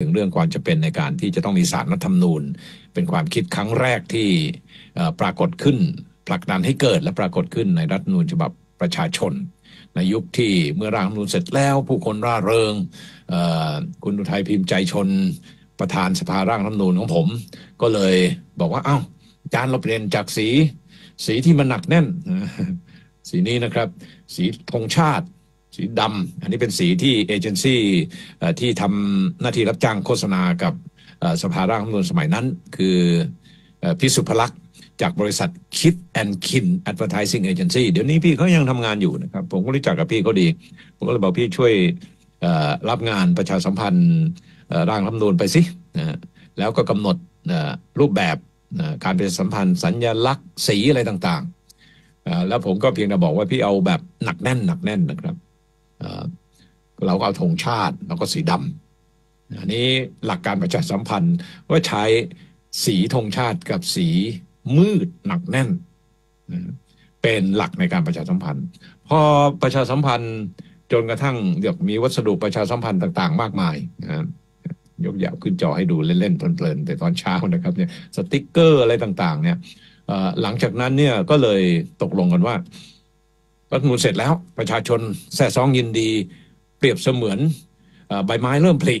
ถึงเรื่องความจะเป็นในการที่จะต้องมีสารรัฐธรรมนูญ เป็นความคิดครั้งแรกที่ปรากฏขึ้น ผลักดันให้เกิดและปรากฏขึ้นในรัฐธรรมนูญฉบับประชาชน ในยุคที่เมื่อร่างรัฐธรรมนูญเสร็จแล้ว ผู้คนร่าเริงคุณอุทัยพิมพ์ใจชน ประธานสภาร่างรัฐธรรมนูญของผม ก็เลยบอกว่า เอา้าจานเราเปลี่ยนจากสี สีที่มันหนักแน่น สีนี้นะครับ สีธงชาติ สีดำอันนี้เป็นสีที่เอเจนซี่ที่ทำหน้าที่รับจ้างโฆษณากับสภาร่างรัฐธรรมนูญสมัยนั้น คือพี่สุภลักษณ์จากบริษัท Kith and Kin Advertising Agency เดี๋ยวนี้พี่เขายังทำงานอยู่นะครับ ผมก็รู้จักกับพี่เขาดี ผมก็เลยบอกพี่ช่วยรับงานประชาสัมพันธ์ร่างรัฐธรรมนูญไปสิแล้วก็กำหนดรูปแบบการประชาสัมพันธ์สัญลักษณ์สีอะไรต่างๆแล้วผมก็เพียงแต่บอกว่าพี่เอาแบบหนักแน่นหนักแน่นนะครับ เราก็เอาธงชาติแล้วก็สีดำอันนี้หลักการประชาสัมพันธ์ว่าใช้สีธงชาติกับสีมืดหนักแน่น เป็นหลักในการประชาสัมพันธ์ พอประชาสัมพันธ์จนกระทั่งเดี๋ยวมีวัสดุประชาสัมพันธ์ต่าง ๆ มากมายนะยกยาวขึ้นจอให้ดูเล่นๆเพลินๆแต่ตอนเช้านะครับเนี่ยสติกเกอร์อะไรต่าง ๆ เนี่ยหลังจากนั้นเนี่ยก็เลยตกลงกันว่า รัฐมนูลเสร็จแล้วประชาชนแส่ซองยินดี เปรียบเสมือนใบไม้เริ่มผลิ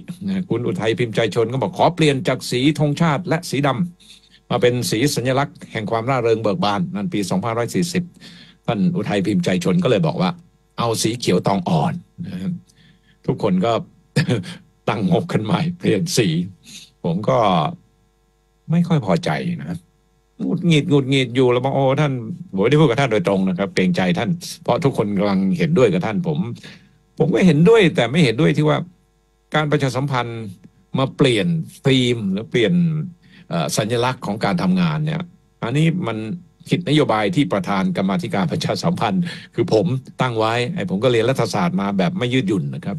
คุณอุทัยพิมพ์ใจชนก็บอกขอเปลี่ยนจากสีธงชาติและสีดำมาเป็นสีสัญลักษณ์แห่งความร่าเริงเบิกบานนั่นปี 2540 ท่านอุทัยพิมพ์ใจชนก็เลยบอกว่า เอาสีเขียวตองอ่อน ทุกคนก็ตั้งงบกันใหม่เปลี่ยนสี ผมก็ไม่ค่อยพอใจนะ หงุดหงิดหงุดหงิดอยู่แล้วบอกโอ้ท่านผมไม่ได้พูดกับท่านโดยตรงนะครับเกรงใจท่าน เพราะทุกคนกำลังเห็นด้วยกับท่านผม ผมก็เห็นด้วยแต่ไม่เห็นด้วยที่ว่าการประชาสัมพันธ์มาเปลี่ยนธีมหรือเปลี่ยนสัญลักษณ์ของการทำงานเนี่ย อันนี้มันผิดนโยบายที่ประธานกรรมธิการประชาสัมพันธ์ คือผมตั้งไว้ไอ้ผมก็เรียนรัฐศาสตร์มาแบบไม่ยืดหยุ่นนะครับ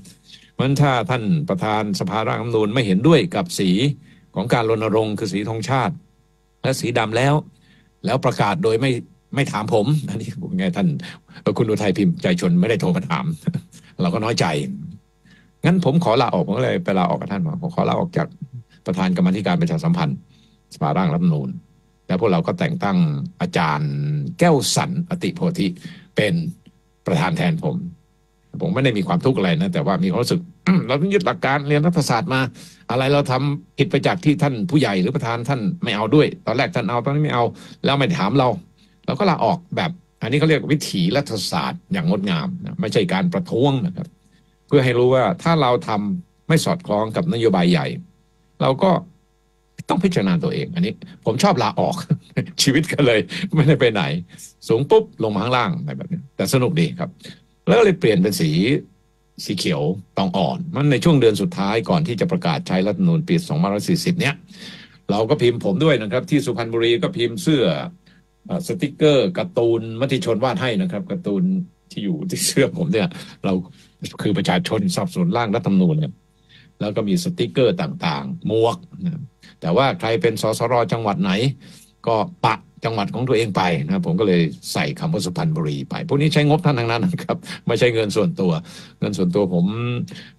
มันถ้าท่านประธานสภาร่างรัฐมนูลไม่เห็นด้วยกับสีของการรณรงค์คือสีธงชาติ และสีดำแล้ว แล้วประกาศโดยไม่ไม่ถามผมอันนี้ผมไงท่านคุณอุทัยพิมพ์ใจชนไม่ได้โทรมาถาม เราก็น้อยใจ งั้นผมขอลาออกผมก็เลยไปลาออกกับท่านผมขอลาออกจากประธานกรรมธิการประชาสัมพันธ์สภาร่างรัฐมนูลแล้วพวกเราก็แต่งตั้งอาจารย์แก้วสันอติโพธิเป็นประธานแทนผม ผมไม่ได้มีความทุกข์อะไรนะ แต่ว่ามีความรู้สึก เราต้องยึดหลักการเรียนรัฐศาสตร์มา อะไรเราทำผิดไปจากที่ท่านผู้ใหญ่หรือประธานท่านไม่เอาด้วย ตอนแรกท่านเอาตอนนี้ไม่เอา แล้วไม่ถามเราเราก็ลาออกแบบ อันนี้เขาเรียกวิถีรัฐศาสตร์อย่างงดงามนะไม่ใช่การประท้วงนะครับ เพื่อให้รู้ว่าถ้าเราทำไม่สอดคล้องกับนโยบายใหญ่ เราก็ต้องพิจารณาตัวเอง อันนี้ ผมชอบลาออก ชีวิตก็เลย ไม่ได้ไปไหน สูงปุ๊บลงมาข้างล่างอะไรแบบนี้แต่สนุกดีครับ แล้วก็เลยเปลี่ยนเป็นสีสีเขียวตองอ่อน มันในช่วงเดือนสุดท้ายก่อนที่จะประกาศใช้รัฐธรรมนูญปี 2540 เนี้ยเราก็พิมพ์ผมด้วยนะครับ ที่สุพรรณบุรีก็พิมพ์เสื้อสติกเกอร์การ์ตูนมติชนวาดให้นะครับการ์ตูนที่อยู่ที่เสื้อผมเนี่ย เราคือประชาชนสอบสวนร่างรัฐธรรมนูญเนี่ยแล้วก็มีสติกเกอร์ต่างๆมวกนะแต่ว่าใครเป็นสสรจังหวัดไหน ก็ปะ จังหวัดของตัวเองไปนะผมก็เลยใส่คำว่าสุพรรณบุรีไป พวกนี้ใช้งบท่านทั้งนั้นนะครับ ไม่ใช่เงินส่วนตัว เงินส่วนตัวผม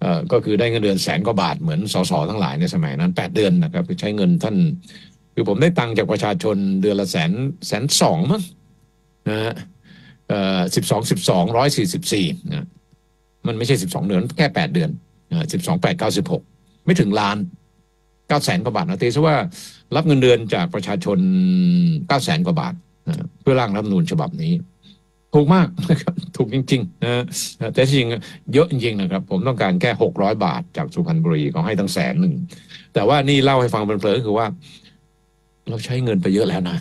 เอ่อก็คือได้เงินเดือนแสนกว่าบาทเหมือนสสทั้งหลายในสมัยนั้นแปดเดือนนะครับคือใช้เงินท่าน คือผมได้ตังค์จากประชาชนเดือนละแสนแสนสองมั้งนะฮะเอ่อสิบสองสิบสองร้อยสี่สิบสี่นะมันไม่ใช่สิบสองเดือนแค่แปดเดือนสิบสองแปดเก้าสิบหกไม่ถึงล้าน เก้าแสนกว่าบาทนะตีซะว่ารับเงินเดือนจากประชาชนเก้าแสนกว่าบาท เพื่อร่างรัฐนูญฉบับนี้ถูกมากนะครับถูกจริงๆนะแต่จริงเยอะจริงนะครับ ผมต้องการแค่หกร้อยบาทจากสุพรรณบุรีเขาให้ตั้งแสนหนึ่ง แต่ว่านี่เล่าให้ฟังเพลินๆคือว่า เราใช้เงินไปเยอะแล้วนะ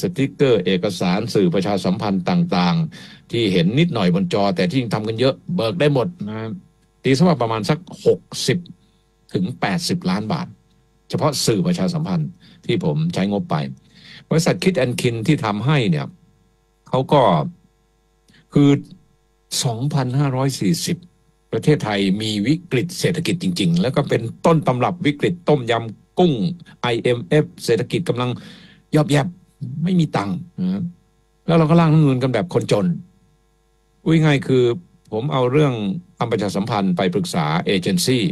สติกเกอร์เอกสารสื่อประชาสัมพันธ์ต่างๆ ที่เห็นนิดหน่อยบนจอ แต่ที่จริงทำกันเยอะเบิกได้หมดนะตีซะว่าประมาณสักหกสิบ ถึงแปดสิบล้านบาท เฉพาะสื่อประชาสัมพันธ์ที่ผมใช้งบไป บริษัทคิดแอนคินที่ทำให้เนี่ยเขาก็คือ 2,540 ประเทศไทยมีวิกฤตเศรษฐกิจจริง ๆ แล้วก็เป็นต้นตำรับวิกฤตต้มยำกุ้ง IMF เศรษฐกิจกำลังยอบแยบไม่มีตังค์นะแล้วเราก็ร่างรัฐธรรมนูญกันแบบคนจนผู้ยิ่งใหญ่คือผมเอาเรื่องทำประชาสัมพันธ์ไปปรึกษาเอเจนซี่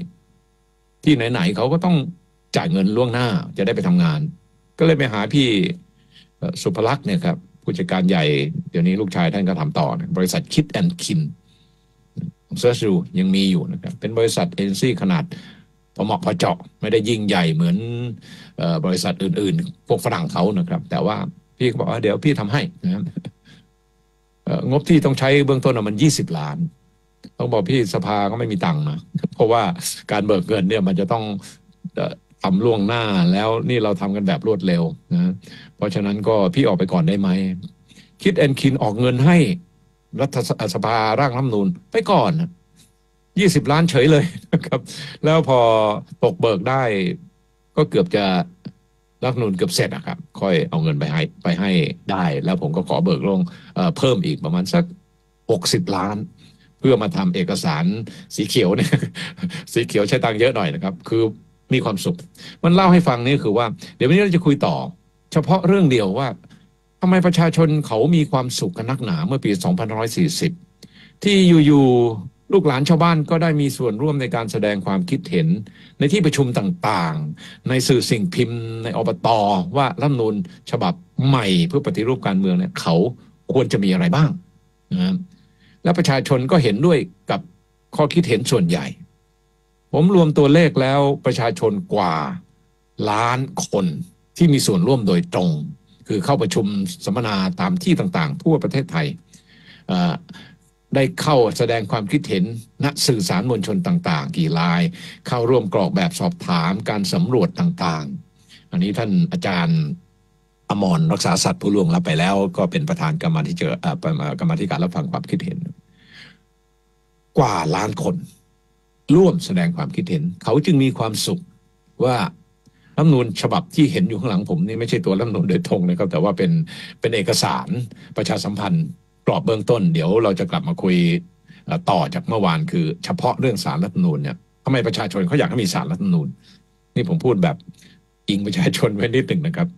ที่ไหนๆเขาก็ต้องจ่ายเงินล่วงหน้าจะได้ไปทำงาน ก็เลยไปหาพี่สุภลักษณ์เนี่ยครับผู้จัดการใหญ่เดี๋ยวนี้ลูกชายท่านก็ทำต่อนะบริษัท Kith and Kin search ดูยังมีอยู่นะครับ เป็นบริษัทเอ็นซี่ขนาดพอเหมาะพอเจาะไม่ได้ยิ่งใหญ่เหมือนบริษัทอื่น ๆ พวกฝรั่งเขานะครับ แต่ว่าพี่ก็บอกว่าเดี๋ยวพี่ทำให้นะครับงบที่ต้องใช้เบื้องต้นน่ะมันยี่สิบล้าน ต้องบอกพี่สภาก็ไม่มีตังค์นะเพราะว่าการเบิกเงินเนี่ยมันจะต้องเอ่อทำล่วงหน้าแล้วนี่เราทำกันแบบรวดเร็วนะเพราะฉะนั้นก็พี่ออกไปก่อนได้ไหม คิดแอนคินออกเงินให้รัฐสภาร่างรัฐมนูญไปก่อนยี่สิบล้านเฉยเลยนะครับ แล้วพอตกเบิกได้ ก็เกือบจะรัฐมนูญเกือบเสร็จนะครับ ค่อยเอาเงินไปให้ไปให้ได้ แล้วผมก็ขอเบิกลงเพิ่มอีกประมาณสักหกสิบล้าน พื่อมาทำเอกสารสีเขียวเนี่ยสีเขียวใช้ตังค์เยอะหน่อยนะครับ คือมีความสุข มันเล่าให้ฟังนี่คือว่า เดี๋ยววันนี้เราจะคุยต่อ เฉพาะเรื่องเดียวว่าทำไมประชาชนเขามีความสุขกันนักหนาเมื่อปี 2540 ที่อยู่ๆลูกหลานชาวบ้านก็ได้มีส่วนร่วมในการแสดงความคิดเห็น ในที่ประชุมต่างๆ ในสื่อสิ่งพิมพ์ ในอบตว่ารัฐนูญฉบับใหม่เพื่อปฏิรูปการเมืองเนี่ยเขาควรจะมีอะไรบ้างนะครับ และประชาชนก็เห็นด้วยกับข้อคิดเห็นส่วนใหญ่ ผมรวมตัวเลขแล้วประชาชนกว่าล้านคนที่มีส่วนร่วมโดยตรง คือเข้าประชุมสัมมนาตามที่ต่างๆ ทั่วประเทศไทย ได้เข้าแสดงความคิดเห็นณสื่อสารมวลชนต่าง ๆ กี่ราย เข้าร่วมกรอกแบบสอบถามการสำรวจต่างๆ อันนี้ท่านอาจารย์ อมรรักษาสัตว์ผู้ล่วงลับไปแล้ว ก็เป็นประธานกรรมธิเจอกรรมาธิการรับฟังความคิดเห็น กว่าล้านคน ร่วมแสดงความคิดเห็น เขาจึงมีความสุขว่ารัฐมนูญฉบับที่เห็นอยู่ข้างหลังผมนี่ไม่ใช่ตัวรัฐมนูญโดยตรงนะครับ แต่ว่าเป็นเป็นเอกสารประชาสัมพันธ์กรอบเบื้องต้น เดี๋ยวเราจะกลับมาคุยต่อจากเมื่อวานคือ เฉพาะเรื่องสารรัฐมนูญเนี่ยทำไมประชาชนเขาอยากให้มีสารรัฐมนูญนี่ผมพูดแบบอิงประชาชนไว้นิดหนึ่งนะครับ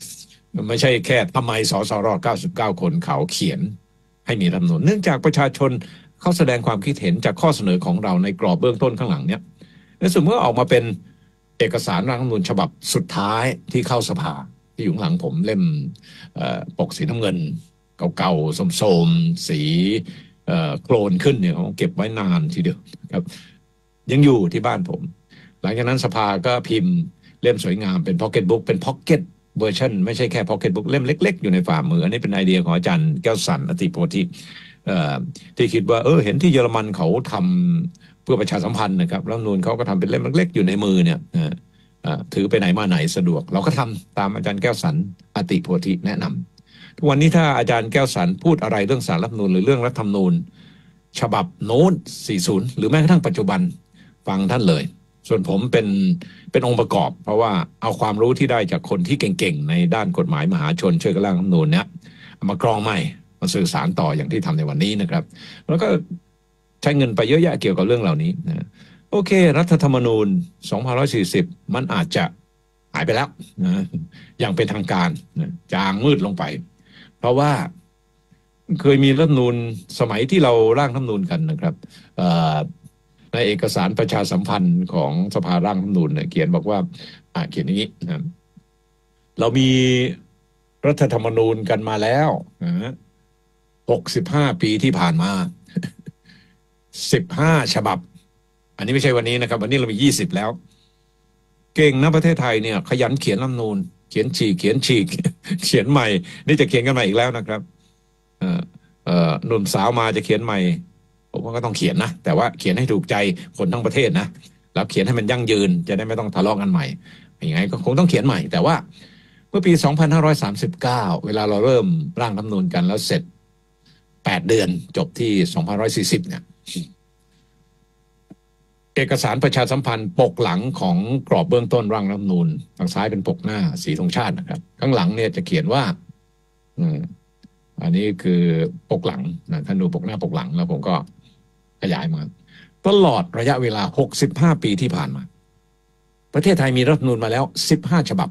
ไม่ใช่แค่ทำไมสสร99 คนเขาเขียนให้มีรัฐมนูญเนื่องจากประชาชนเขาแสดงความคิดเห็นจากข้อเสนอของเราในกรอบเบื้องต้นข้างหลังเนี่ยในส่วนเมื่อออกมาเป็นเอกสารร่างรัฐธรรมนูญฉบับสุดท้ายที่เข้าสภาที่อยู่หลังผมเล่มปกสีน้ำเงิน เก่าๆโทรมๆสีโคลนขึ้นเนี่ยเขาเก็บไว้นานทีเดียวครับ ยังอยู่ที่บ้านผม หลังจากนั้นสภาก็พิมพ์เล่มสวยงามเป็นพ็อกเก็ตบุ๊กเป็น pocket version ไม่ใช่แค่พ็อกเก็ตบุ๊กเล่มเล็ก ๆ อยู่ในฝ่ามือ อันนี้เป็นไอเดียของอาจารย์แก้วสรร อติโพธิที่คิดว่าเออเห็นที่เยอรมันเขาทำเพื่อประชาสัมพันธ์นะครับรัฐนูญเขาก็ทำเป็นเล่มเล็ก ๆ อยู่ในมือเนี่ยถือไปไหนมาไหนสะดวก เราก็ทำตามอาจารย์แก้วสันอติโพธิแนะนำทุกวันนี้ถ้าอาจารย์แก้วสันพูดอะไรเรื่องสารรัฐนูญหรือเรื่องรัฐธรรมนูญ ฉบับโน้น40 หรือแม้กระทั่งปัจจุบันฟังท่านเลย ส่วนผมเป็นเป็นองค์ประกอบ เพราะว่าเอาความรู้ที่ได้จากคนที่เก่งๆ ในด้านกฎหมายมหาชนช่วยกันร่างรัฐธรรมนูญเนี้ยมากรองใหม่มาสื่อสารต่ออย่างที่ทำในวันนี้นะครับ แล้วก็ใช้เงินไปเยอะแยะเกี่ยวกับเรื่องเหล่านี้นะโอเค รัฐธรรมนูญ2540 มันอาจจะหายไปแล้วนะอย่างเป็นทางการนะจางมืดลงไป เพราะว่าเคยมีรัฐนูญสมัยที่เราร่างรัฐนูญกันนะครับเอ่อ ในเอกสารประชาสัมพันธ์ของสภาร่างรัฐธรรมนูญเนี่ยเขียนบอกว่าอ่าเขียนอย่างนี้นะเรามีรัฐธรรมนูญกันมาแล้วนะหกสิบห้าปีที่ผ่านมาสิบห้าฉบับ อันนี้ไม่ใช่วันนี้นะครับ วันนี้เรามียี่สิบแล้ว เก่งนะประเทศไทยเนี่ย ขยันเขียนรัฐธรรนูญเขียนฉีกเขียนฉีก เขียนใหม่ นี่จะเขียนกันใหม่อีกแล้วนะครับเอ่อเอ่อหนุ่มสาวมาจะเขียนใหม่ ผมว่าก็ต้องเขียนนะ แต่ว่าเขียนให้ถูกใจคนทั้งประเทศนะแล้วเขียนให้มันยั่งยืนจะได้ไม่ต้องทะเลาะกันใหม่ยังไงก็คงต้องเขียนใหม่ แต่ว่าเมื่อปี 2539 เวลาเราเริ่มร่างรัฐมนูญกันแล้วเสร็จ 8 เดือนจบที่ 2540 เนี่ย เอกสารประชาสัมพันธ์ปกหลังของกรอบเบื้องต้นร่างรัฐมนูญทางซ้ายเป็นปกหน้าสีธงชาตินะครับ ข้างหลังเนี่ยจะเขียนว่าอืมอันนี้คือปกหลังนะท่านดูปกหน้าปกหลังแล้วผมก็ ขยายมาตลอดระยะเวลา 65 ปีที่ผ่านมา ประเทศไทยมีรัฐธรรมนูญมาแล้ว 15 ฉบับ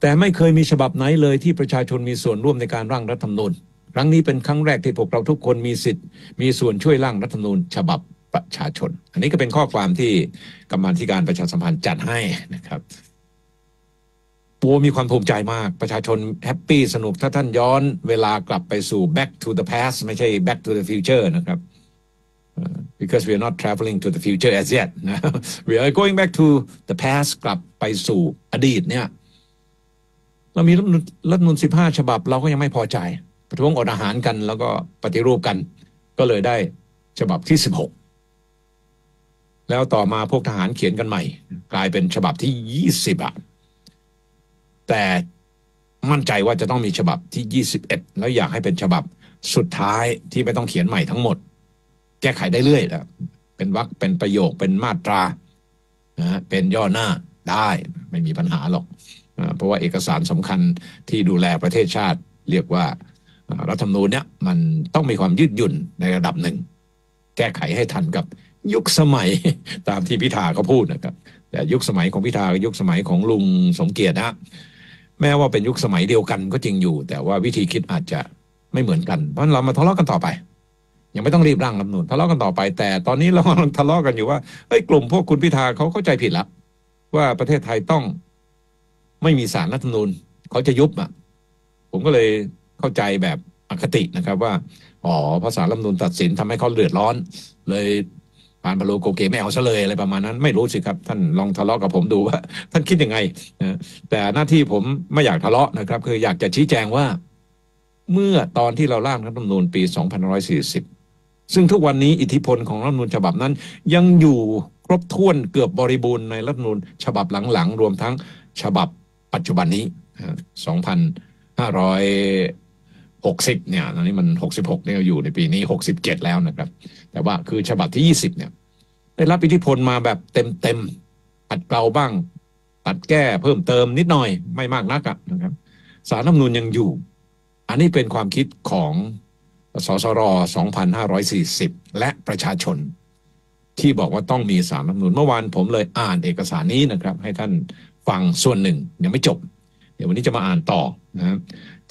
แต่ไม่เคยมีฉบับไหนเลยที่ประชาชนมีส่วนร่วมในการร่างรัฐธรรมนูญครั้งนี้เป็นครั้งแรกที่พวกเราทุกคนมีสิทธิ์ มีส่วนช่วยร่างรัฐธรรมนูญฉบับประชาชน อันนี้ก็เป็นข้อความที่กรรมาธิการประชาสัมพันธ์จัดให้นะครับโอ้มีความภูมิใจมาก ประชาชน happy สนุกถ้าท่านย้อนเวลากลับไปสู่ back to the past ไม่ใช่ back to the future นะครับ because we are not traveling to the future as yet นะ we are going back to the past กลับไปสู่อดีตเนี่ย เรามีรัฐมนุนสิบห้าฉบับ เราก็ยังไม่พอใจ ประท้วงอดอาหารกัน แล้วก็ปฏิรูปกัน ก็เลยได้ฉบับที่สิบหกแล้วต่อมาพวกทหารเขียนกันใหม่ กลายเป็นฉบับที่ยี่สิบอะแต่มั่นใจว่าจะต้องมีฉบับที่ยี่สิบเอ็ดแล้วอยากให้เป็นฉบับสุดท้ายที่ไม่ต้องเขียนใหม่ทั้งหมด แก้ไขได้เรื่อยแล้วเป็นวรรคเป็นประโยคเป็นมาตรานะเป็นย่อหน้าได้ไม่มีปัญหาหรอกเพราะว่าเอกสารสำคัญที่ดูแลประเทศชาติ เรียกว่ารัฐธรรมนูญเนี่ยมันต้องมีความยืดหยุ่นในระดับหนึ่ง แก้ไขให้ทันกับยุคสมัยตามที่พิธาเขาพูดนะครับ แต่ยุคสมัยของพิธายุคสมัยของลุงสมเกียรตินะแม้ว่าเป็นยุคสมัยเดียวกันก็จริงอยู่ แต่ว่าวิธีคิดอาจจะไม่เหมือนกัน เพราะเรามาทะเลาะกันต่อไป ยังไม่ต้องรีบร่างรัฐมนูนทะเลาะกันต่อไป แต่ตอนนี้เรากำลังทะเลาะกันอยู่ว่าเอ้ยกลุ่มพวกคุณพิธาเขาเข้าใจผิดล้วว่าประเทศไทยต้องไม่มีสารรัฐมนูญเขาจะยุบอะ ผมก็เลยเข้าใจแบบอคตินะครับว่าอ๋อภาษารัฐมนูญตัดสินทำให้เขาเดือดร้อน เลยผ่านบาโลโกเกไม่เอาซะเลยอะไรประมาณนั้น ไม่รู้สิครับ ท่านลองทะเลาะกับผมดูว่า ท่านคิดยังไงนะแต่หน้าที่ผมไม่อยากทะเลาะนะครับ คืออยากจะชี้แจงว่า เมื่อตอนที่เราร่างรัฐธรรมนูญปี 2540 ซึ่งทุกวันนี้อิทธิพลของรัฐมนูญฉบับนั้น ยังอยู่ครบถ้วนเกือบบริบูรณ์ในรัฐมนูญฉบับหลังๆ รวมทั้งฉบับปัจจุบันนี้ 2,560 เนี่ยตอนนี้มัน 66เนี่ยอยู่ในปีนี้ 67 แล้วนะครับ แต่ว่าคือฉบับที่ 20 เนี่ย ได้รับอิทธิพลมาแบบเต็มๆปัดเกลาบ้าง ตัดแก้เพิ่มเติมนิดหน่อยไม่มากนักนะครับสารรัฐมนูญยังอยู่ อันนี้เป็นความคิดของ สสร 2540 และประชาชน ที่บอกว่าต้องมีสารรัฐมนูญเมื่อวานผมเลยอ่านเอกสารนี้นะครับ ให้ท่านฟังส่วนหนึ่งยังไม่จบ เดี๋ยววันนี้จะมาอ่านต่อนะ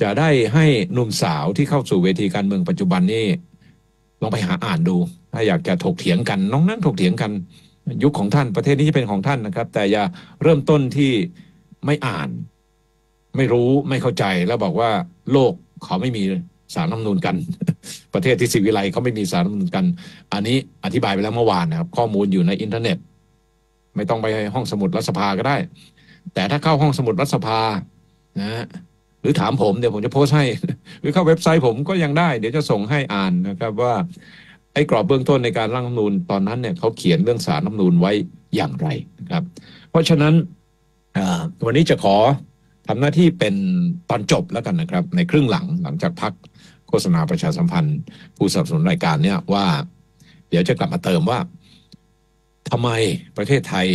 จะได้ให้หนุ่มสาวที่เข้าสู่เวทีการเมืองปัจจุบันนี้ลองไปหาอ่านดู ถ้าอยากจะถกเถียงกันน้องนั่งถกเถียงกัน ยุคของท่านประเทศนี้จะเป็นของท่านนะครับ แต่อย่าเริ่มต้นที่ไม่อ่าน ไม่รู้ไม่เข้าใจแล้วบอกว่าโลกเขาไม่มี สารรัฐมนูญกัน ประเทศที่สิวิไลเขาไม่มีสารรัฐมนูญกัน อันนี้อธิบายไปแล้วเมื่อวานนะครับ ข้อมูลอยู่ในอินเทอร์เน็ต ไม่ต้องไปห้องสมุดรัฐสภาก็ได้ แต่ถ้าเข้าห้องสมุดรัฐสภานะหรือถามผมเดี๋ยวผมจะโพสให้ หรือเข้าเว็บไซต์ผมก็ยังได้ เดี๋ยวจะส่งให้อ่านนะครับว่าไอ้กรอบเบื้องต้นในการร่างรัฐนูนตอนนั้นเนี่ยเขาเขียนเรื่องสารรัฐนูนไว้อย่างไรนะครับ เพราะฉะนั้นวันนี้จะขอทำหน้าที่เป็นตอนจบแล้วกันนะครับ ในครึ่งหลังหลังจากพัก โฆษณาประชาสัมพันธ์ ผู้สนับสนุนรายการเนี่ยว่า เดี๋ยวจะกลับมาเติมว่าทำไมประเทศไทย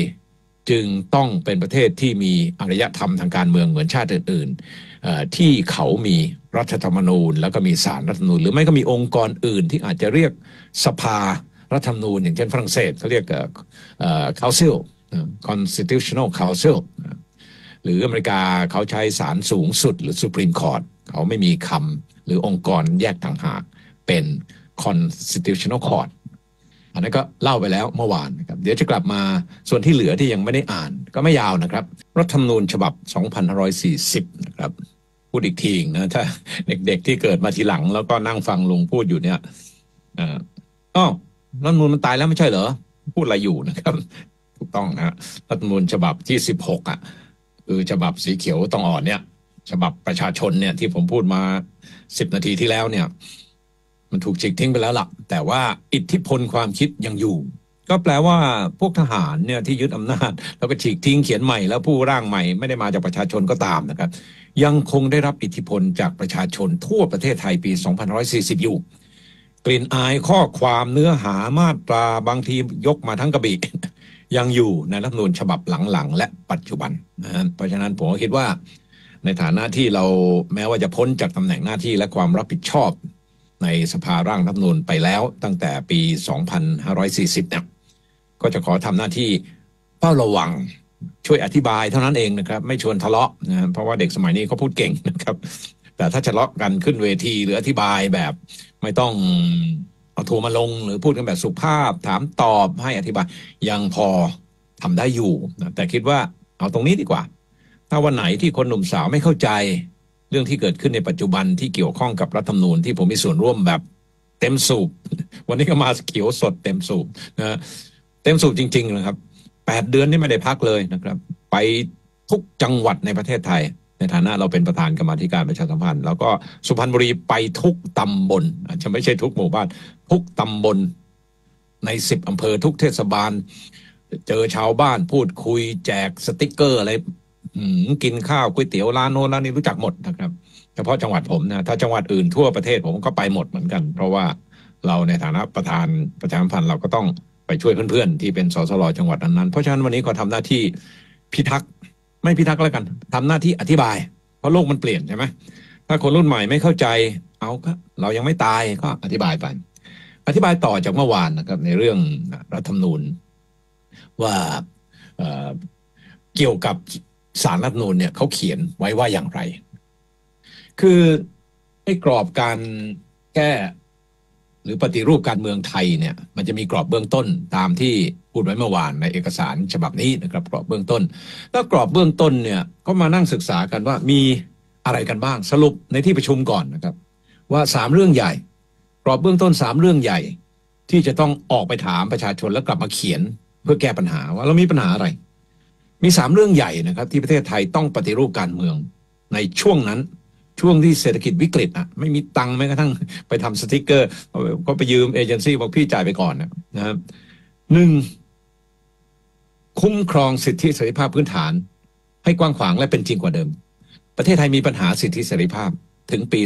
จึงต้องเป็นประเทศที่มีอารยธรรมทางการเมืองเหมือนชาติอื่นๆที่เขามีรัฐธรรมนูญ แล้วก็มีศาลรัฐธรรมนูญ หรือไม่ก็มีองค์กรอื่นที่อาจจะเรียกสภารัฐธรรมนูญ อย่างเช่นฝรั่งเศสเขาเรียก council constitutional council หรืออเมริกาเขาใช้ศาลสูงสุด หรือ supreme court เขาไม่มีคำ หรือองค์กรแยกต่างหากเป็น constitutional court อันนั้นก็เล่าไปแล้วเมื่อวานนะครับเดี๋ยวจะกลับมาส่วนที่เหลือที่ยังไม่ได้อ่านก็ไม่ยาวนะครับ รัฐธรรมนูญฉบับ 2540 นะครับพูดอีกทีนะถ้าเด็กๆที่เกิดมาทีหลัง แล้วก็นั่งฟังลุงพูดอยู่เนี่ยอ๋อรัฐธรรมนูญมันตายแล้วไม่ใช่เหรอ พูดอะไรอยู่นะครับ ถูกต้องนะรัฐธรรมนูญฉบับที่ 16 อะคือฉบับสีเขียวต้องอ่อนเนี่ย ฉบับประชาชนเนี่ยที่ผมพูดมา 10นาทีที่แล้วเนี่ย มันถูกฉีกทิ้งไปแล้วล่ะแต่ว่าอิทธิพลความคิดยังอยู่ ก็แปลว่าพวกทหารเนี่ยที่ยึดอำนาจ แล้วก็ฉีกทิ้งเขียนใหม่แล้วผู้ร่างใหม่ไม่ได้มาจากประชาชนก็ตามนะครับ ยังคงได้รับอิทธิพลจากประชาชนทั่วประเทศไทยปี 2540 อยู่ กลิ่นอายข้อความเนื้อหามาตราบางทียกมาทั้งกระบี่ยังอยู่ในรัฐนูญฉบับหลังๆ และปัจจุบันนะเพราะฉะนั้นผมคิดว่า ในฐานะที่เราแม้ว่าจะพ้นจากตำแหน่งหน้าที่และความรับผิดชอบ ในสภาร่างรัฐนูลไปแล้วตั้งแต่ปี 2540เนี่ยก็จะขอทำหน้าที่เฝ้าระวังช่วยอธิบายเท่านั้นเองนะครับ ไม่ชวนทะเลาะนะเพราะว่าเด็กสมัยนี้เขาพูดเก่งนะครับ แต่ถ้าทะเลาะกันขึ้นเวทีหรืออธิบายแบบ ไม่ต้องเอาทัวร์มาลง หรือพูดกันแบบสุภาพ ถามตอบให้อธิบายยังพอทำได้อยู่นะแต่คิดว่าเอาตรงนี้ดีกว่า ถ้าวันไหนที่คนหนุ่มสาวไม่เข้าใจ เรื่องที่เกิดขึ้นในปัจจุบันที่เกี่ยวข้องกับรัฐธรรมนูญที่ผมมีส่วนร่วมแบบเต็มสูบ วันนี้ก็มาเขียวสดเต็มสูบนะเต็มสูบจริง ๆ นะครับแปดเดือนนี่ไม่ได้พักเลยนะครับ ไปทุกจังหวัดในประเทศไทย ในฐานะเราเป็นประธานกรรมธิการประชาสัมพันธ์ แล้วก็สุพรรณบุรีไปทุกตำบลอาจจะไม่ใช่ทุกหมู่บ้าน ทุกตำบลในสิบอำเภอทุกเทศบาล เจอชาวบ้านพูดคุยแจกสติกเกอร์อะไร กินข้าวก๋วยเตี๋ยวร้านโน้นร้านนี้รู้จักหมดนะครับ เฉพาะจังหวัดผมนะถ้าจังหวัดอื่นทั่วประเทศผมก็ไปหมดเหมือนกัน เพราะว่าเราในฐานะประธานประชาพันธ์เราก็ต้องไปช่วยเพื่อนๆ ที่เป็นสสรจังหวัดนั้นๆเพราะฉะนั้นวันนี้ก็ทำหน้าที่พิทักษ์ไม่พิทักษ์แล้วกันทำหน้าที่อธิบาย เพราะโลกมันเปลี่ยนใช่ไหมถ้าคนรุ่นใหม่ไม่เข้าใจ เอาก็เรายังไม่ตายก็อธิบายไป อธิบายต่อจากเมื่อวานนะครับ ในเรื่องรัฐธรรมนูญว่าเเกี่ยวกับ สารรัฐนูญเนี่ยเขาเขียนไว้ว่าอย่างไร คือไอ้กรอบการแก้หรือปฏิรูปการเมืองไทยเนี่ย มันจะมีกรอบเบื้องต้นตามที่พูดไว้เมื่อวานในเอกสารฉบับนี้นะครับ กรอบเบื้องต้น แล้วกรอบเบื้องต้นเนี่ยก็มานั่งศึกษากันว่ามีอะไรกันบ้างสรุปในที่ประชุมก่อนนะครับ ว่าสามเรื่องใหญ่ กรอบเบื้องต้นสามเรื่องใหญ่ ที่จะต้องออกไปถามประชาชนแล้วกลับมาเขียนเพื่อแก้ปัญหาว่าเรามีปัญหาอะไร มีสามเรื่องใหญ่นะครับ ที่ประเทศไทยต้องปฏิรูปการเมือง ในช่วงนั้นช่วงที่เศรษฐกิจวิกฤตอะไม่มีตังค์แม้กระทั่งไปทำสติกเกอร์ก็ไปยืมเอเจนซี่บอกพี่จ่ายไปก่อนนะครับหนึ่งคุ้มครองสิทธิเสรีภาพพื้นฐาน ให้กว้างขวางและเป็นจริงกว่าเดิม ประเทศไทยมีปัญหาสิทธิเสรีภาพถึงปี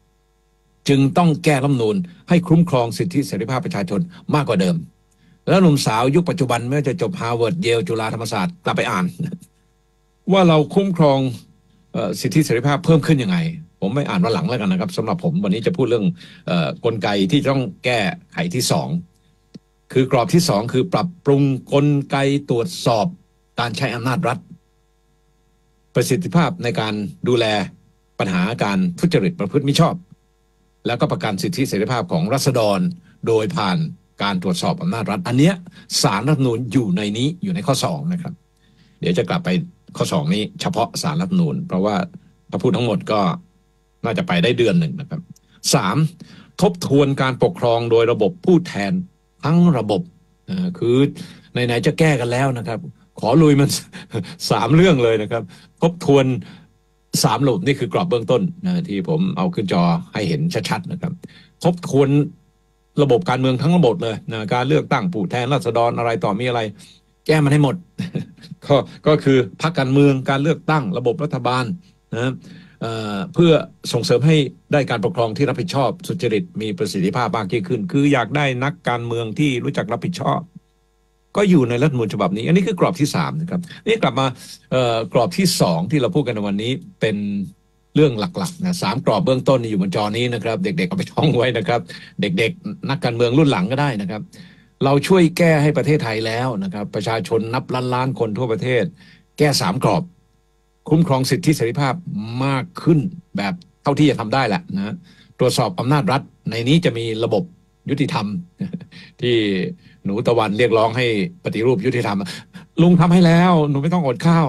2539 จึงต้องแก้รัฐธรรมนูญให้คุ้มครองสิทธิเสรีภาพประชาชนมากกว่าเดิม แล้วหนุ่มสาวยุคปัจจุบันเมื่อจะจบ Harvard Yale จุฬาธรรมศาสตร์กลับไปอ่าน ว่าเราคุ้มครองออสิทธิเสรีภาพเพิ่มขึ้นยังไง ผมไม่อ่านวันหลังแล้วกันนะครับสำหรับผมวันนี้จะพูดเรื่องออกลไกที่ต้องแก้ไขที่สองคือกรอบที่สองคือปรับปรุงกลไกตรวจสอบการใช้อำนาจรัฐ ประสิทธิภาพในการดูแลปัญหาการทุจริตประพฤติมิชอบ แล้วก็ประกันสิทธิเสรีภาพของรัษฎรโดยผ่าน การตรวจสอบอำนาจรัฐ อันเนี้ยสารรัฐนูญอยู่ในนี้อยู่ในข้อสองนะครับ เดี๋ยวจะกลับไปข้อสองนี้เฉพาะสารรัฐนูญเพราะว่าถ้าพูดทั้งหมดก็น่าจะไปได้เดือนหนึ่งนะครับสามทบทวนการปกครองโดยระบบผู้แทนทั้งระบบคือไหนๆจะแก้กันแล้วนะครับ ขอลุยมันสามเรื่องเลยนะครับ ทบทวนสามระบบนี่คือกรอบเบื้องต้นนะที่ผมเอาขึ้นจอให้เห็นชัดๆนะครับ ทบทวน ระบบการเมืองทั้งระบบเลยนะการเลือกตั้งผู้แทนราษฎรอะไรต่อมีอะไร แก้มันให้หมด ก็ก็คือพักการเมืองการเลือกตั้งระบบรัฐบาลนะเเพื่อส่งเสริมให้ได้การปกครองที่รับผิดชอบ สุจริตมีประสิทธิภาพมากยิ่งขึ้น คืออยากได้นักการเมืองที่รู้จักรับผิดชอบ ก็อยู่ในรัฐมนูญฉบับนี้ อันนี้คือกรอบที่สามนะครับนี่กลับมากรอบที่สองที่เราพูดกันในวันนี้เป็น เรื่องหลักๆนะสามกรอบเบื้องต้นอยู่บนจอนี้นะครับ เด็กๆเอาไปท่องไว้นะครับ เด็กๆ นักการเมืองรุ่นหลังก็ได้นะครับ เราช่วยแก้ให้ประเทศไทยแล้วนะครับ ประชาชนนับล้านล้านๆคนทั่วประเทศ แก้สามกรอบ คุ้มครองสิทธิเสรีภาพมากขึ้นแบบเท่าที่จะทำได้แหละนะตรวจสอบอำนาจรัฐ ในนี้จะมีระบบยุติธรรม ที่หนูตะวันเรียกร้องให้ปฏิรูปยุติธรรม ลุงทำให้แล้ว หนูไม่ต้องอดข้าว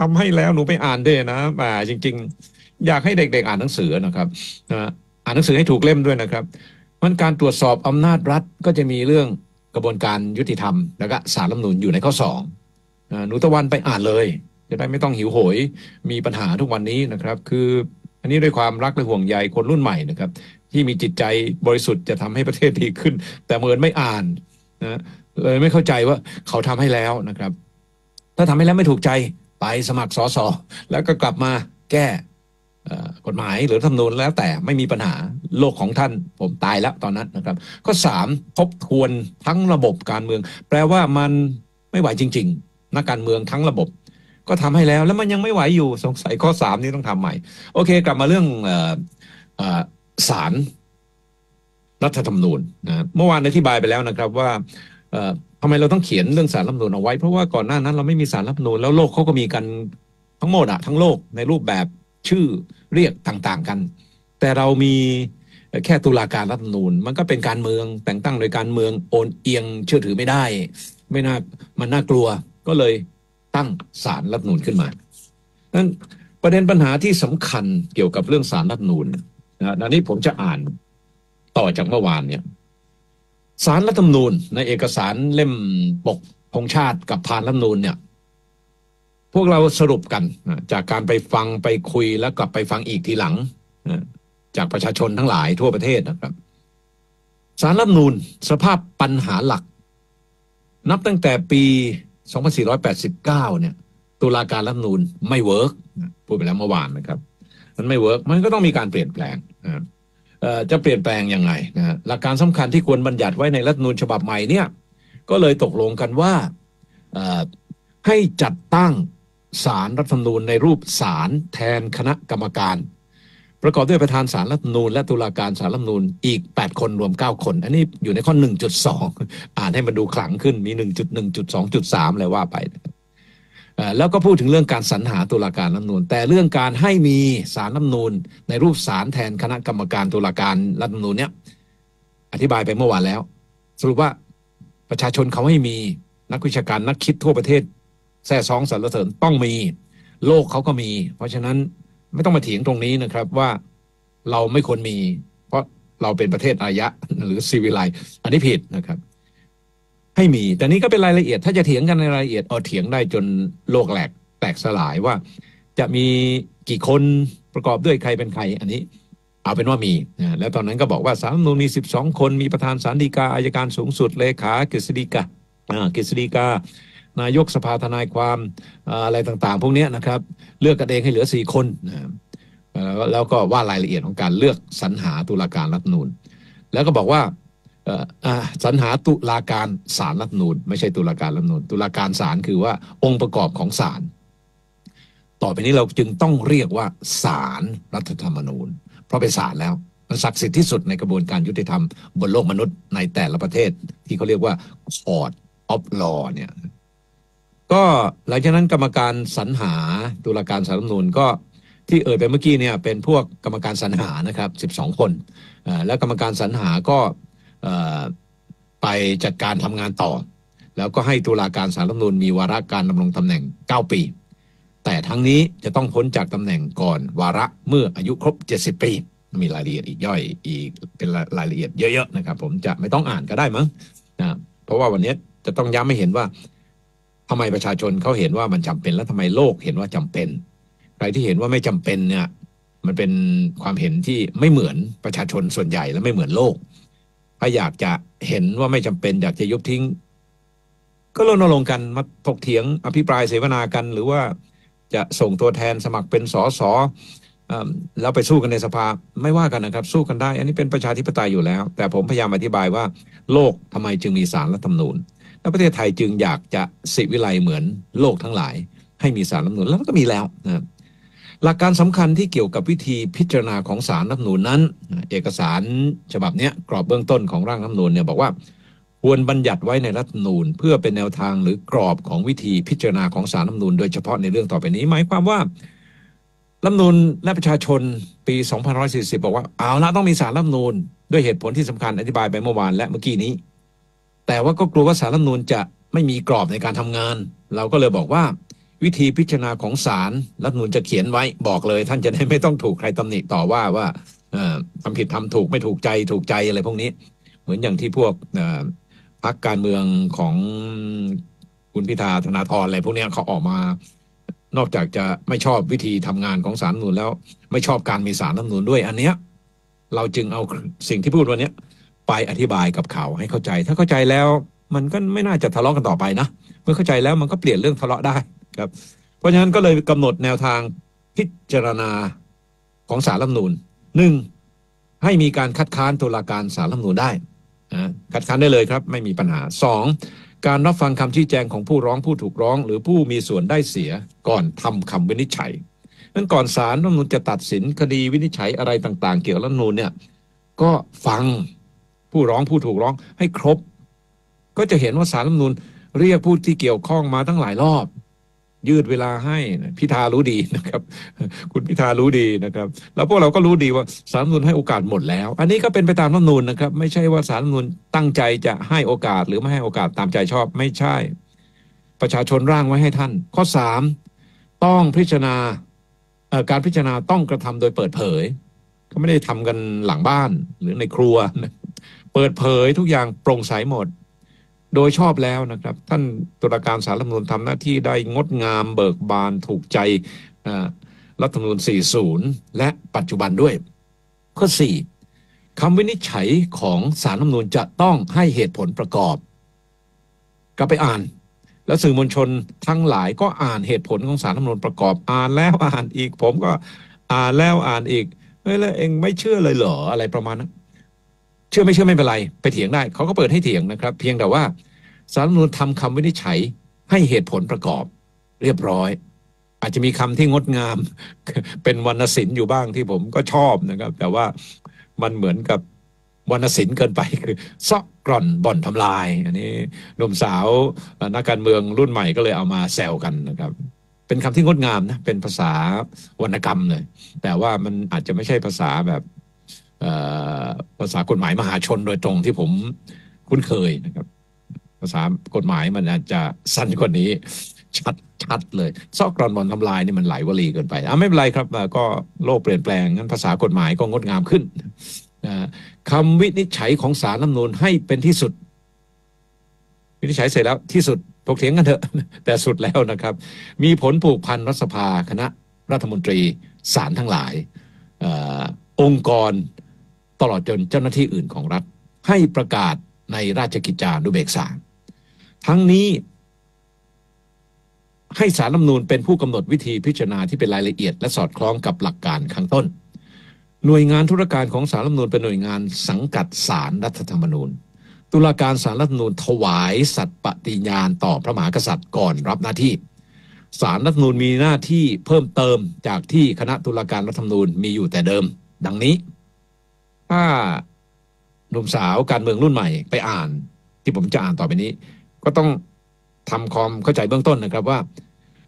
ทำให้แล้วหนูไปอ่านด้วยนะแหมจริง ๆ อยากให้เด็กๆอ่านหนังสือนะครับนะอ่านหนังสือให้ถูกเล่มด้วยนะครับมันการตรวจสอบอำนาจรัฐก็จะมีเรื่องกระบวนการยุติธรรม แล้วก็สารรัฐมนูญอยู่ในข้อสองอ่าหนูตะวันไปอ่านเลย จะได้ไม่ต้องหิวโหยมีปัญหาทุกวันนี้นะครับ คืออันนี้ด้วยความรักและห่วงใยคนรุ่นใหม่นะครับ ที่มีจิตใจบริสุทธิ์จะทำให้ประเทศดีขึ้น แต่เหมือนไม่อ่านนะเลยไม่เข้าใจว่าเขาทำให้แล้วนะครับ ถ้าทำให้แล้วไม่ถูกใจไปสมัครสอสอแล้วก็กลับมาแก้ กฎหมายหรือรัฐธรรมนูญแล้วแต่ไม่มีปัญหาโลกของท่านผมตายแล้วตอนนั้นนะครับ ก็สามทบทวนทั้งระบบการเมือง แปลว่ามันไม่ไหวจริง ๆ นักการเมืองทั้งระบบ ก็ทำให้แล้วแล้วมันยังไม่ไหวอยู่สงสัยข้อสามนี้ต้องทำใหม่ โอเค กลับมาเรื่องออสารรัฐธรรมนูญนะเมื่อวานอธิบายไปแล้วนะครับว่าทำไมเราต้องเขียนเรื่องสารรัฐธรรมนูญเอาไว้ เพราะว่าก่อนหน้านั้นเราไม่มีสารรัฐธรรมนูญแล้วโลกเขาก็มีกันทั้งหมดอะทั้งโลกในรูปแบบ ชื่อเรียกต่างๆกัน แต่เรามีแค่ตุลาการรัฐธรรมนูญมันก็เป็นการเมืองแต่งตั้งโดยการเมืองโอนเอียงเชื่อถือไม่ได้ ไม่น่ามันน่ากลัวก็เลยตั้งศาลรัฐธรรมนูญขึ้นมานั้นประเด็นปัญหาที่สำคัญเกี่ยวกับเรื่องศาลรัฐธรรมนูญนะอันนี้ผมจะอ่านต่อจากเมื่อวานเนี่ยศาลรัฐธรรมนูญในเอกสารเล่มปกธงชาติกับพานรัฐธรรมนูญเนี่ย พวกเราสรุปกันจากการไปฟังไปคุยแล้วกลับไปฟังอีกทีหลัง จากประชาชนทั้งหลายทั่วประเทศนะครับ สาระรัฐธรรมนูญสภาพปัญหาหลัก นับตั้งแต่ปี 2489 เนี่ย ตุลาการรัฐธรรมนูญไม่ work พูดไปแล้วเมื่อวานนะครับ มันไม่ work มันก็ต้องมีการเปลี่ยนแปลงจะเปลี่ยนแปลงยังไงนะหลักการสำคัญที่ควรบัญญัติไว้ในรัฐธรรมนูญฉบับใหม่เนี่ย ก็เลยตกลงกันว่าให้จัดตั้ง สารรัฐธรรมนูญในรูปสารแทนคณะกรรมการ ประกอบด้วยประธานสารรัฐธรรมนูญและตุลาการสารรัฐธรรมนูญอีก 8 คนรวม 9 คน อันนี้อยู่ในข้อ 1.2 อ่านให้มันดูขลังขึ้นมี 1.1.2.3อะไรว่าไปนะครับเอ่อแล้วก็พูดถึงเรื่องการสรรหาตุลาการรัฐธรรมนูญแต่เรื่องการให้มีสารรัฐธรรมนูญในรูปสารแทนคณะกรรมการตุลาการรัฐธรรมนูญเนี่ยอธิบายไปเมื่อวานแล้ว สรุปว่าประชาชนเขาให้มีนักวิชาการนักคิดทั่วประเทศ แซ่ซองสรรเสริญต้องมี โลกเขาก็มี เพราะฉะนั้นไม่ต้องมาเถียงตรงนี้นะครับว่าเราไม่ควรมี เพราะเราเป็นประเทศอารยะหรือซีวิไลอันนี้ผิดนะครับ ให้มี แต่นี้ก็เป็นรายละเอียด ถ้าจะเถียงกันในรายละเอียดเอาเถียงได้จนโลกแหลกแตกสลายว่า จะมีกี่คนประกอบด้วยใครเป็นใคร อันนี้ เอาเป็นว่ามีนะแล้วตอนนั้นก็บอกว่าสารรัฐธรรมนูญมี12คนมีประธานศาลฎีกาอายการสูงสุดเลขากฤษฎีกาอ่ากฤษฎีกา นายกสภาทนายความอะไรต่างๆ พวกนี้นะครับ เลือกกันเองให้เหลือสี่คนนะแล้วก็ว่ารายละเอียดของการเลือกสรรหาตุลาการรัฐนูญแล้วก็บอกว่าสรรหาตุลาการศาลรัฐนูญไม่ใช่ตุลาการรัฐนูญตุลาการศาลคือว่าองค์ประกอบของศาลต่อไปนี้เราจึงต้องเรียกว่าศาลรัฐธรรมนูญ เพราะเป็นศาลแล้วมันศักดิ์สิทธิ์ที่สุดในกระบวนการยุติธรรมบนโลกมนุษย์ในแต่ละประเทศ ที่เขาเรียกว่า court of law เนี่ย ก็หลังจากนั้นกรรมการสรรหาตุลาการสารรัฐมนูญก็ที่เอ่ยไปเมื่อกี้เนี่ยเป็นพวกกรรมการสรรหานะครับ 12 คนแล้วกรรมการสรรหาก็ไปจัดการทำงานต่อ แล้วก็ให้ตุลาการสารรัฐมนูญมีวาระการดำรงตำแหน่ง 9 ปี แต่ทั้งนี้จะต้องพ้นจากตำแหน่งก่อนวาระเมื่ออายุครบ 70 ปีมีรายละเอียดอีกย่อยอีกเป็นรายละเอียดเยอะๆนะครับ ผมจะไม่ต้องอ่านก็ได้มั้งนะเพราะว่าวันนี้จะต้องย้ำให้เห็นว่า ทำไมประชาชนเขาเห็นว่ามันจำเป็น แล้วทำไมโลกเห็นว่าจำเป็น ใครที่เห็นว่าไม่จำเป็นเนี่ยมันเป็นความเห็นที่ไม่เหมือนประชาชนส่วนใหญ่และไม่เหมือนโลก ถ้าอยากจะเห็นว่าไม่จำเป็น อยากจะยุบทิ้ง ก็รณรงค์กันมาถกเถียงอภิปรายเสวนากัน หรือว่าจะส่งตัวแทนสมัครเป็นสสอแล้วไปสู้กันในสภาไม่ว่ากันนะครับ สู้กันได้ อันนี้เป็นประชาธิปไตยอยู่แล้ว แต่ผมพยายามอธิบายว่า โลกทำไมจึงมีสารรัฐธรรมนูญ และประเทศไทยจึงอยากจะสิวิไลเหมือนโลกทั้งหลาย ให้มีสารรัฐมนูญแล้วก็มีแล้วนะหลักการสำคัญที่เกี่ยวกับวิธีพิจารณาของสารรัฐมนูญนั้น เอกสารฉบับนี้กรอบเบื้องต้นของร่างรัฐมนูญเนี่ยบอกว่าควรบัญญัติไว้ในรัฐมนูญเพื่อเป็นแนวทางหรือกรอบของวิธีพิจารณาของสารรัฐมนูญโดยเฉพาะในเรื่องต่อไปนี้ หมายความว่ารัฐมนูญและประชาชนปี 2540 บอกว่าเอาละต้องมีสารรัฐมนูญด้วยเหตุผลที่สำคัญอธิบายไปเมื่อวานและเมื่อกี้นี้ แต่ว่าก็กลัวว่าสารรัฐนูญจะไม่มีกรอบในการทำงาน เราก็เลยบอกว่า วิธีพิจารณาของศาลรัฐนูญจะเขียนไว้บอกเลย ท่านจะได้ไม่ต้องถูกใครตำหนิต่อว่าว่าเอ่อทำผิดทำถูกไม่ถูกใจถูกใจอะไรพวกนี้ เหมือนอย่างที่พวกพรรคการเมืองของคุณพิธาธนาธรอะไรพวกนี้เขาออกมานอกจากจะไม่ชอบวิธีทำงานของสารรัฐนูญแล้ว ไม่ชอบการมีสารรัฐนูญด้วยอันเนี้ยเราจึงเอาสิ่งที่พูดวันนี้ ไปอธิบายกับเขาให้เข้าใจ ถ้าเข้าใจแล้วมันก็ไม่น่าจะทะเลาะกันต่อไปนะเมื่อเข้าใจแล้วมันก็เปลี่ยนเรื่องทะเลาะได้ครับ เพราะฉะนั้นก็เลยกำหนดแนวทางพิจารณาของสารรัฐมนูญหนึ่งให้มีการคัดค้านตุลาการสารรัฐมนูญได้นะคัดค้านได้เลยครับ ไม่มีปัญหาสองการรับฟังคำชี้แจงของผู้ร้องผู้ถูกร้อง หรือผู้มีส่วนได้เสียก่อนทำคำวินิจฉัยนั้นก่อนสารรัฐมนูญจะตัดสินคดีวินิจฉัยอะไรต่าง ๆ เกี่ยวกับรัฐมนูญเนี่ยก็ฟัง ผู้ร้องผู้ถูกร้องให้ครบ ก็จะเห็นว่าสารรัฐมนูญเรียกผู้ที่เกี่ยวข้องมาตั้งหลายรอบ ยืดเวลาให้พิธารู้ดีนะครับ คุณพิธารู้ดีนะครับ แล้วพวกเราก็รู้ดีว่าสารรัฐมนูญให้โอกาสหมดแล้ว อันนี้ก็เป็นไปตามรัฐมนูญนะครับ ไม่ใช่ว่าสารรัฐมนูญตั้งใจจะให้โอกาสหรือไม่ให้โอกาสตามใจชอบไม่ใช่ ประชาชนร่างไว้ให้ท่าน ข้อสามต้องพิจารณาการพิจารณาต้องกระทำโดยเปิดเผย ก็ไม่ได้ทำกันหลังบ้านหรือในครัวนะ เปิดเผยทุกอย่างโปร่งใสหมด โดยชอบแล้วนะครับ ท่านตุลาการสารรัฐมนูญทำหน้าที่ได้งดงามเบิกบานถูกใจรัฐธรรมนูญ40 และปัจจุบันด้วย ข้อ 4คำวินิจฉัยของสารรัฐมนูญจะต้องให้เหตุผลประกอบก็ไปอ่าน แล้วสื่อมวลชนทั้งหลายก็อ่านเหตุผลของสารรัฐมนูญประกอบ อ่านแล้วอ่านอีก ผมก็อ่านแล้วอ่านอีกเฮ้ยแล้วเองไม่เชื่อเลยเหรออะไรประมาณนั้น เชื่อไม่เชื่อไม่เป็นไร ไปเถียงได้เขาก็เปิดให้เถียงนะครับ เพียงแต่ว่าสารรัฐมนูญทำคำวินิจฉัยให้เหตุผลประกอบ เรียบร้อย อาจจะมีคำที่งดงาม เป็นวรรณศิลป์อยู่บ้างที่ผมก็ชอบนะครับ แต่ว่ามันเหมือนกับวรรณศิลป์เกินไปคือซอกกร่อนบ่อนทำลาย อันนี้หนุ่มสาวนักการเมืองรุ่นใหม่ก็เลยเอามาแซวกันนะครับ เป็นคำที่งดงามนะเป็นภาษาวรรณกรรมเลยแต่ว่ามันอาจจะไม่ใช่ภาษาแบบ ภาษากฎหมายมหาชนโดยตรงที่ผมคุ้นเคยนะครับ ภาษากฎหมายมันอาจจะสั้นกว่านี้ ชัดชัดเลยซอกกรอนบอลทำลายนี่มันหลายวลีเกินไปอะไม่เป็นไรครับก็โลกเปลี่ยนแปลงงั้นภาษากฎหมายก็งดงามขึ้นคำวินิจฉัยของสารรัฐมนูญให้เป็นที่สุด วินิจฉัยเสร็จแล้วที่สุดถกเถียงกันเถอะ แต่สุดแล้วนะครับ มีผลผูกพันรัฐสภาคณะรัฐมนตรีศาลทั้งหลายอองค์กร ตลอดจนเจ้าหน้าที่อื่นของรัฐ ให้ประกาศในราชกิจจานุเบกษา ทั้งนี้ให้สารรัฐมนูญเป็นผู้กำหนดวิธีพิจารณาที่เป็นรายละเอียด และสอดคล้องกับหลักการข้างต้น หน่วยงานธุรการของสารรัฐมนูญเป็นหน่วยงานสังกัดสารรัฐธรรมนูญ ตุลาการสารรัฐธรรมนูญถวายสัตย์ปฏิญาณต่อพระมหากษัตริย์ก่อนรับหน้าที่สารรัฐธรรมนูญมีหน้าที่เพิ่มเติมจากที่คณะตุลาการรัฐธรรมนูญมีอยู่แต่เดิม ดังนี้ ถ้าหนุ่มสาวการเมืองรุ่นใหม่ไปอ่าน ที่ผมจะอ่านต่อไปนี้ ก็ต้องทำความเข้าใจเบื้องต้นนะครับว่า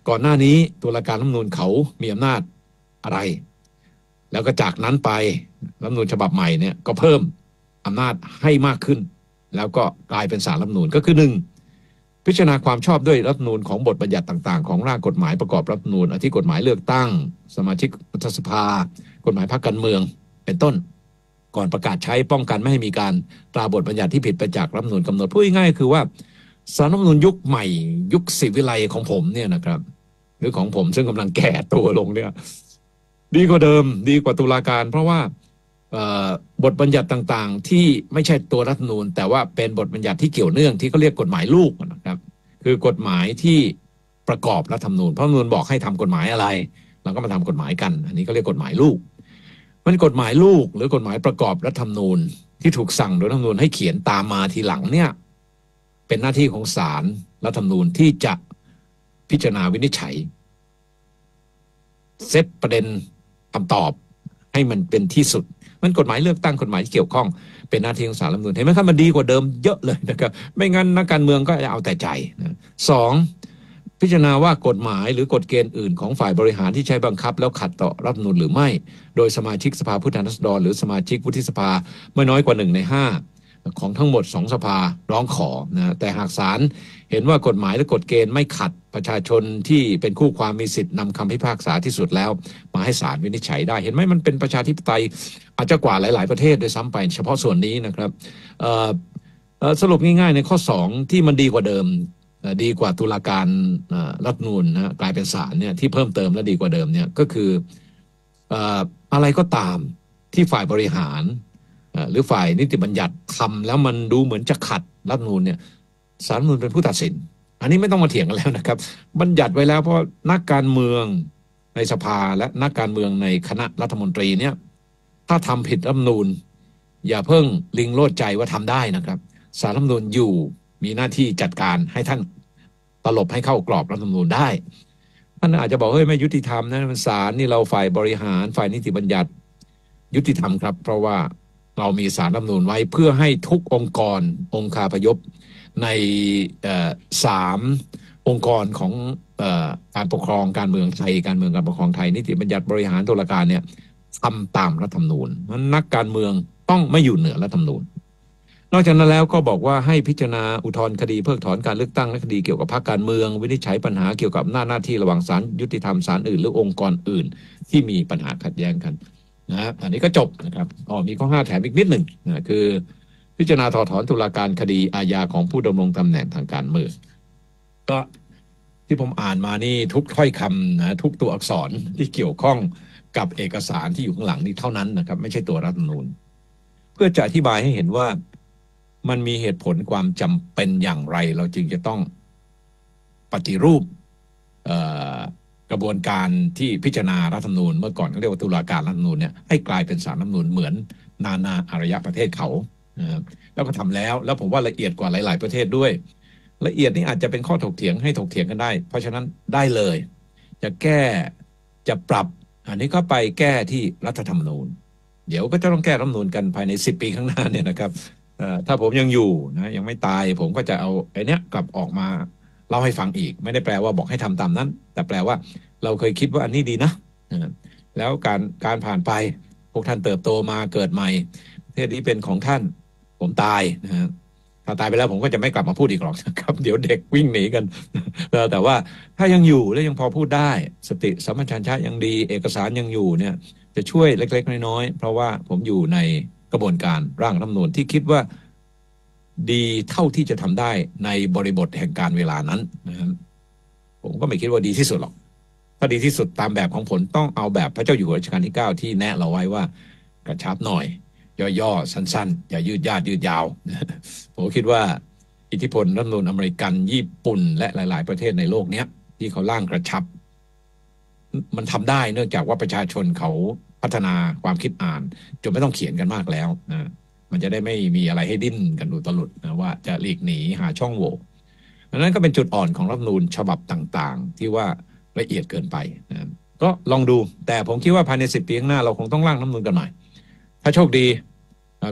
ก่อนหน้านี้ตุลาการรัฐมนูญเขามีอำนาจอะไร แล้วก็จากนั้นไปรัฐมนูญฉบับใหม่เนี่ยก็เพิ่มอำนาจให้มากขึ้น แล้วก็กลายเป็นสารรัฐมนูญก็คือหนึ่งพิจารณาความชอบด้วยรัฐมนูญของบทบัญญัติต่างๆ ของร่างกฎหมายประกอบรัฐมนูญอาทิกฎหมายเลือกตั้ง สมาชิกรัฐสภา กฎหมายพรรคการเมือง เป็นต้น ก่อนประกาศใช้ป้องกันไม่ให้มีการตราบทบัญญัติที่ผิดไปจากรัฐมนูญกำหนดพูดง่ายๆคือว่าสารรัฐมนูญยุคใหม่ ยุคสิวิไลของผมเนี่ยนะครับหรือของผมซึ่งกำลังแก่ตัวลงเนี่ยดีกว่าเดิมดีกว่าตุลาการ เพราะว่าบทบัญญัติต่างๆ ที่ไม่ใช่ตัวรัฐมนูญแต่ว่าเป็นบทบัญญัติที่เกี่ยวเนื่องที่เขาเรียกกฎหมายลูกนะครับ คือกฎหมายที่ประกอบรัฐธรรมนูญเพราะรัฐธรรมนูญบอกให้ทำกฎหมายอะไร เราก็มาทำกฎหมายกัน อันนี้ก็เรียกกฎหมายลูก มันกฎหมายลูกหรือกฎหมายประกอบรัฐธรรมนูญ ที่ถูกสั่งโดยรัฐธรรมนูญให้เขียนตามมาทีหลังเนี่ยเป็นหน้าที่ของศาลรัฐธรรมนูญที่จะพิจารณาวินิจฉัย เซตประเด็นคำตอบให้มันเป็นที่สุด มันกฎหมายเลือกตั้งกฎหมายที่เกี่ยวข้องเป็นหน้าที่ของศาลรัฐธรรมนูญเห็นไหมครับมันดีกว่าเดิมเยอะเลยนะครับ ไม่งั้นนักการเมืองก็จะเอาแต่ใจนะสอง พิจารณาว่ากฎหมายหรือกฎเกณฑ์อื่นของฝ่ายบริหารที่ใช้บังคับ แล้วขัดต่อรัฐมนูญหรือไม่ โดยสมาชิกสภาผู้แทนราษฎรหรือสมาชิกวุฒิสภาไม่น้อยกว่าหนึ่งในห้าของทั้งหมดสองสภาร้องขอนะแต่หากศาลเห็นว่ากฎหมายและกฎเกณฑ์ไม่ขัดประชาชนที่เป็นคู่ความมีสิทธิ์นำคำพิพากษาที่สุดแล้ว มาให้ศาลวินิจฉัยได้ เห็นไหมมันเป็นประชาธิปไตยอาจจะกว่าหลาย ๆ ประเทศโดยซ้ำไป เฉพาะส่วนนี้นะครับสรุปง่าย ๆ ในข้อสองที่มันดีกว่าเดิม ดีกว่าตุลาการรัฐนูญนะกลายเป็นศาลเนี่ยที่เพิ่มเติมและดีกว่าเดิมเนี่ยก็คืออะไรก็ตามที่ฝ่ายบริหาร หรือฝ่ายนิติบัญญัติทำแล้วมันดูเหมือนจะขัดรัฐนูญเนี่ยศาลรัฐมนูญเป็นผู้ตัดสิน อันนี้ไม่ต้องมาเถียงกันแล้วนะครับ บัญญัติไว้แล้วเพราะนักการเมืองในสภาและนักการเมืองในคณะรัฐมนตรีเนี่ยถ้าทำผิดรัฐนูญอย่าเพิ่งลิงโลดใจว่าทำได้นะครับ สารรัฐมนูญอยู่ มีหน้าที่จัดการให้ท่านตลบให้เข้ากรอบรัฐธรรมนูญได้ท่านอาจจะบอกเฮ้ยไม่ยุติธรรมนะมันศาลนี่เราฝ่ายบริหารฝ่ายนิติบัญญัติยุติธรรมครับ เพราะว่าเรามีสารรัฐธรรมนูญไว้เพื่อให้ทุกองค์กรองค์คาพยพในสามองค์กรของออการปกครองการเมืองไทย การเมืองการปกครองไทย นิติบัญญัติบริหารตุลาการเนี่ยทำตามรัฐธรรมนูญมันนักการเมืองต้องไม่อยู่เหนือรัฐธรรมนูญ นอกจากนั้นแล้วก็บอกว่าให้พิจารณาอุทธรณ์คดีเพิกถอนการเลือกตั้งและคดีเกี่ยวกับพรรคการเมือง วินิจฉัยปัญหาเกี่ยวกับหน้าหน้าที่ระหว่างศาลยุติธรรมศาลอื่น หรือองค์กรอื่น ที่มีปัญหาขัดแย้งกันนะอันนี้ก็จบนะครับอ๋อมีข้อห้าแถมอีกนิดหนึ่งนะคือ พิจารณาถอดถอนตุลาการคดีอาญาของผู้ดำรงตำแหน่งทางการเมืองก็ที่ผมอ่านมานี่ทุกถ้อยคำนะทุกตัวอักษรที่เกี่ยวข้องกับเอกสารที่อยู่ข้างหลังนี่เท่านั้นนะครับ ไม่ใช่ตัวรัฐธรรมนูญเพื่อจะอธิบายให้เห็นว่า มันมีเหตุผลความจำเป็นอย่างไร เราจึงจะต้องปฏิรูปกระบวนการที่พิจารณารัฐธรรมนูญเมื่อก่อนเขาเรียกว่าตุลาการรัฐธรรมนูญเนี่ยให้กลายเป็นสารรัฐธรรมนูญเหมือนนานาอารยประเทศเขาแล้วก็ทำแล้ว แล้วผมว่าละเอียดกว่าหลาย ๆ ประเทศด้วย ละเอียดนี่อาจจะเป็นข้อถกเถียงให้ถกเถียงกันได้ เพราะฉะนั้นได้เลย จะแก้จะปรับ อันนี้ก็ไปแก้ที่รัฐธรรมนูญ เดี๋ยวก็จะต้องแก้รัฐธรรมนูญกันภายในสิบปีข้างหน้าเนี่ยนะครับ ถ้าผมยังอยู่นะยังไม่ตายผมก็จะเอาไอ้นี้กลับออกมาเล่าให้ฟังอีก ไม่ได้แปลว่าบอกให้ทำตามนั้น แต่แปลว่าเราเคยคิดว่าอันนี้ดีนะแล้วการการผ่านไปพวกท่านเติบโตมาเกิดใหม่ประเทศนี้เป็นของท่าน ผมตายนะฮะถ้าตายไปแล้วผมก็จะไม่กลับมาพูดอีกหรอกนะครับ เดี๋ยวเด็กวิ่งหนีกันแต่ว่าถ้ายังอยู่และยังพอพูดได้ สติสัมปชัญญะยังดี เอกสารยังอยู่เนี่ย จะช่วยเล็ก ๆ น้อยๆเพราะว่าผมอยู่ใน กระบวนการร่างรัฐมนูญที่คิดว่าดีเท่าที่จะทำได้ในบริบทแห่งการเวลานั้นนะครับผมก็ไม่คิดว่าดีที่สุดหรอก ถ้าดีที่สุดตามแบบของผลต้องเอาแบบพระเจ้าอยู่หัวรัชกาลที่ 9 ที่แนะเราไว้ว่ากระชับหน่อย ย่อๆ สั้นๆ อย่ายืดยาดยืดยาว ผมคิดว่าอิทธิพลรัฐมนูญอเมริกันญี่ปุ่น และหลาย ๆ ประเทศในโลกเนี้ยที่เขาร่างกระชับ มันทำได้เนื่องจากว่าประชาชนเขา พัฒนาความคิดอ่าน จนไม่ต้องเขียนกันมากแล้วนะมันจะได้ไม่มีอะไรให้ดิ้นกันอุตลุดนะว่าจะหลีกหนีหาช่องโหว่ดังนั้นก็เป็นจุดอ่อนของรัฐมนูญฉบับต่างๆ ที่ว่าละเอียดเกินไปนะก็ลองดูแต่ผมคิดว่าภายในสิบปีข้างหน้าเราคงต้องร่างรัฐมนูญกันหน่อยถ้าโชคดี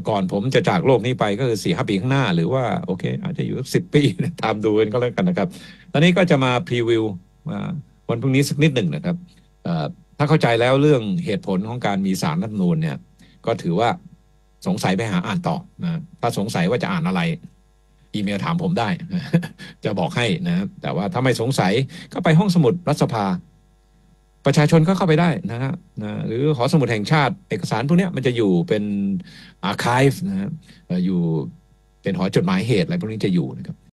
ก่อนผมจะจากโลกนี้ไปก็คือสี่ห้าปีข้างหน้า หรือว่าโอเค อาจจะอยู่สิบปีตามดูกันก็แล้วกันนะครับ ตอนนี้ก็จะมาพรีวิววันพรุ่งนี้สักนิดหนึ่งนะครับ ถ้าเข้าใจแล้วเรื่องเหตุผลของการมีสารรัฐมนูญเนี่ย ก็ถือว่าสงสัยไปหาอ่านต่อนะถ้าสงสัยว่าจะอ่านอะไร อีเมลถามผมได้ จะบอกให้นะ แต่ว่าถ้าไม่สงสัยก็ไปห้องสมุดรัฐสภา ประชาชนก็เข้าไปได้นะฮะนะหรือหอสมุดแห่งชาติเอกสารพวกเนี้ยมันจะอยู่เป็นอาร์คีฟนะฮะเอ่ออยู่เป็นหอจดหมายเหตุอะไรพวกนี้จะอยู่นะครับ